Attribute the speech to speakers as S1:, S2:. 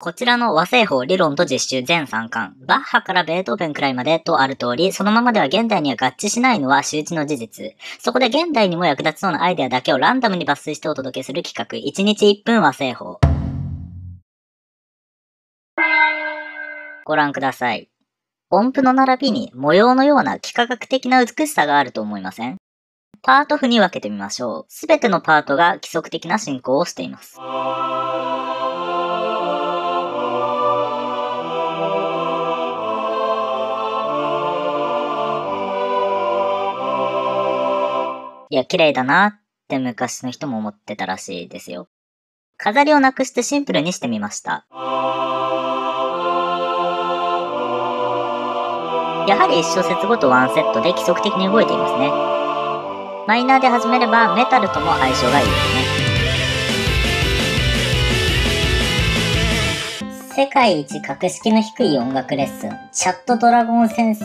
S1: こちらの和製法理論と実習全3巻、バッハからベートーベンくらいまでとある通り、そのままでは現代には合致しないのは周知の事実。そこで現代にも役立ちそうなアイデアだけをランダムに抜粋してお届けする企画、1日1分和製法。ご覧ください。音符の並びに模様のような幾何学的な美しさがあると思いません？パート譜に分けてみましょう。すべてのパートが規則的な進行をしています。いや、綺麗だなって昔の人も思ってたらしいですよ。飾りをなくしてシンプルにしてみました。やはり1小節ごとワンセットで規則的に動いていますね。マイナーで始めればメタルとも相性がいいですね。世界一格式の低い音楽レッスン、チャットドラゴン先生。